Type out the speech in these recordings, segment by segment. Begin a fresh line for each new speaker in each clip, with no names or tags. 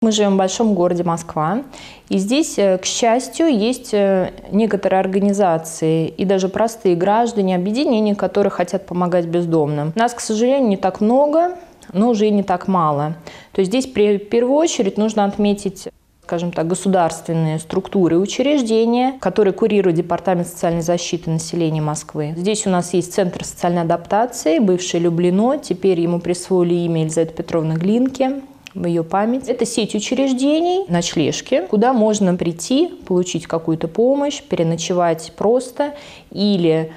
Мы живем в большом городе Москва, и здесь, э, к счастью, есть э, некоторые организации и даже простые граждане, объединения, которые хотят помогать бездомным. Нас, к сожалению, не так много, но уже и не так мало. То есть здесь в первую очередь нужно отметить скажем так, государственные структуры и учреждения, которые курирует Департамент социальной защиты населения Москвы. Здесь у нас есть Центр социальной адаптации, бывший Люблино, теперь ему присвоили имя Елизаветы Петровны Глинки в ее память. Это сеть учреждений, ночлежки, куда можно прийти, получить какую-то помощь, переночевать просто или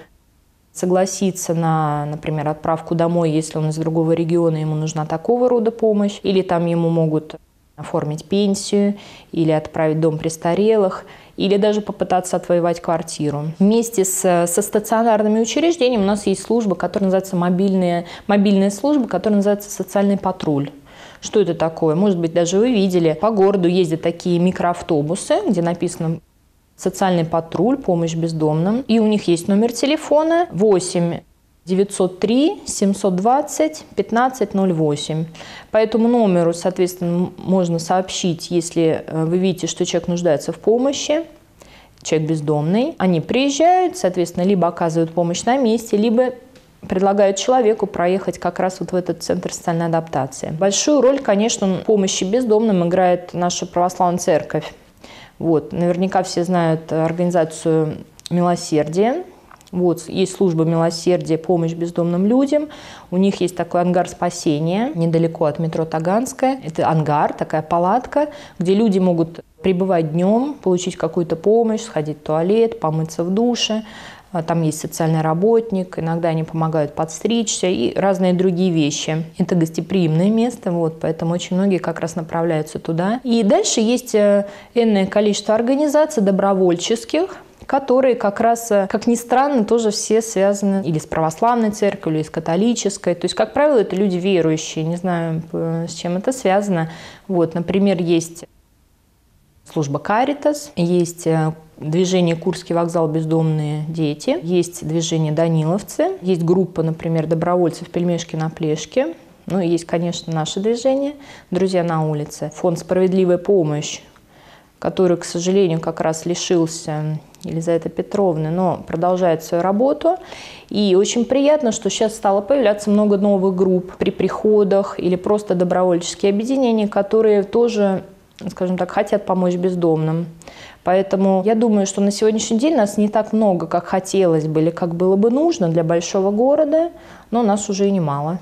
согласиться на, например, отправку домой, если он из другого региона, ему нужна такого рода помощь, или там ему могут оформить пенсию или отправить дом престарелых, или даже попытаться отвоевать квартиру. Вместе с, со стационарными учреждениями у нас есть служба, которая называется мобильная, мобильная служба, которая называется социальный патруль. Что это такое? Может быть, даже вы видели, по городу ездят такие микроавтобусы, где написано социальный патруль, помощь бездомным. И у них есть номер телефона 8 903 720 1508. По этому номеру, соответственно, можно сообщить, если э, вы видите, что человек нуждается в помощи, человек бездомный. Они приезжают, соответственно, либо оказывают помощь на месте, либо предлагают человеку проехать как раз вот в этот центр социальной адаптации. Большую роль, конечно, в помощи бездомным играет наша православная церковь. Вот. Наверняка все знают организацию «Милосердие», вот, есть служба милосердия, помощь бездомным людям. У них есть такой ангар спасения недалеко от метро Таганская. Это ангар, такая палатка, где люди могут пребывать днем, получить какую-то помощь, сходить в туалет, помыться в душе. А, там есть социальный работник, иногда они помогают подстричься и разные другие вещи. Это гостеприимное место, вот, поэтому очень многие как раз направляются туда. И дальше есть э, энное количество организаций добровольческих, которые как раз, э, как ни странно, тоже все связаны или с православной церковью, или с католической. То есть, как правило, это люди верующие. Не знаю, с чем это связано. Вот, например, есть служба Каритас, есть э, движение Курский вокзал. «Бездомные дети», есть движение «Даниловцы», есть группа, например, добровольцев «Пельмешки на плешке», ну и есть, конечно, наше движение «Друзья на улице», фонд «Справедливая помощь», который, к сожалению, как раз лишился Елизаветы Петровны, но продолжает свою работу. И очень приятно, что сейчас стало появляться много новых групп при приходах или просто добровольческие объединения, которые тоже, скажем так, хотят помочь бездомным. Поэтому я думаю, что на сегодняшний день нас не так много, как хотелось бы или как было бы нужно для большого города, но нас уже и немало.